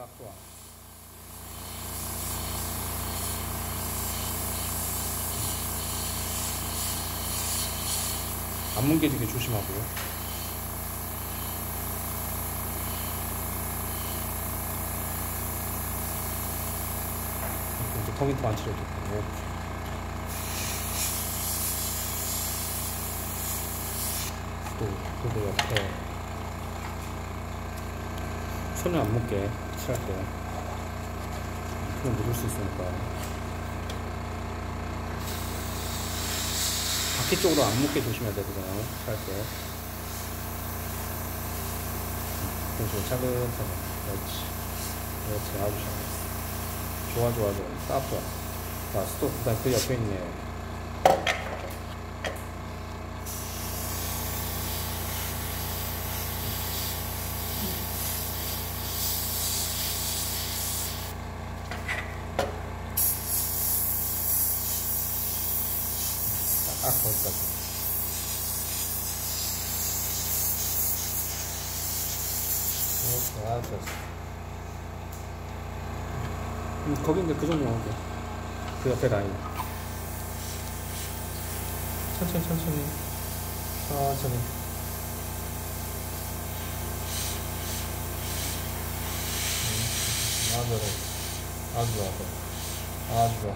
딱 좋아. 안 뭉개지게 조심하고요. 이제 포인트 만치를 듣고 또 그거 옆에 손을 안 묻게 칠할 때 손을 묻을 수 있으니까. 바퀴 쪽으로 안 묻게 조심해야 되거든요 칠할 때 그런 식으로 차근차근. 그렇지. 그렇지. 아주 잘 좋아 좋아 좋아. 딱 좋아. 자 스톱. 그 다음 그 옆에 있네 딱 거기까지 이렇게 아주 좋았어. 음, 이제 그 정도 나오게 그 옆에 라인. 천천히 천천히. 천천히. 음, 아주 좋아. 아주 좋아. 아주 좋아